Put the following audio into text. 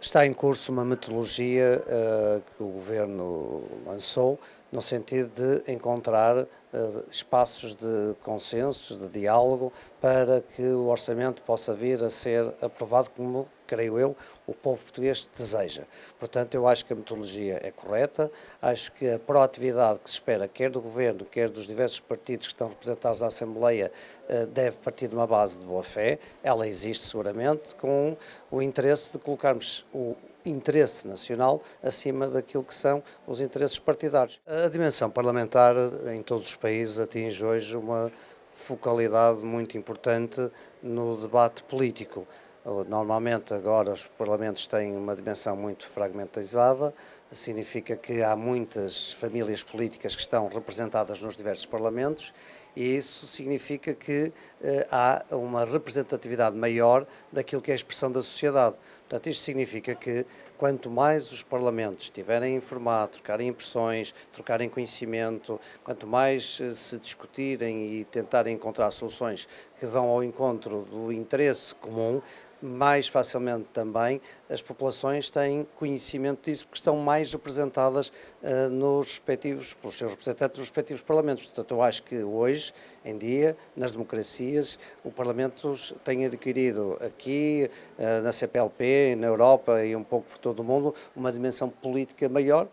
Está em curso uma metodologia uh, que o Governo lançou no sentido de encontrar uh, espaços de consensos, de diálogo, para que o orçamento possa vir a ser aprovado como, creio eu, o povo português deseja. Portanto, eu acho que a metodologia é correta, acho que a proatividade que se espera, quer do Governo, quer dos diversos partidos que estão representados na Assembleia, uh, deve partir de uma base de boa-fé, ela existe seguramente, com o interesse de colocarmos o interesse nacional acima daquilo que são os interesses partidários. A dimensão parlamentar em todos os países atinge hoje uma focalidade muito importante no debate político. Normalmente agora os parlamentos têm uma dimensão muito fragmentizada, significa que há muitas famílias políticas que estão representadas nos diversos parlamentos e isso significa que eh, há uma representatividade maior daquilo que é a expressão da sociedade. Portanto, isto significa que quanto mais os parlamentos estiverem a informar, trocarem impressões, trocarem conhecimento, quanto mais eh, se discutirem e tentarem encontrar soluções que vão ao encontro do interesse comum, mais facilmente também as populações têm conhecimento disso, porque estão mais representadas uh, nos respectivos, pelos seus representantes nos respectivos parlamentos. Portanto, eu acho que hoje, em dia, nas democracias, o Parlamento tem adquirido aqui, uh, na CPLP, na Europa e um pouco por todo o mundo, uma dimensão política maior.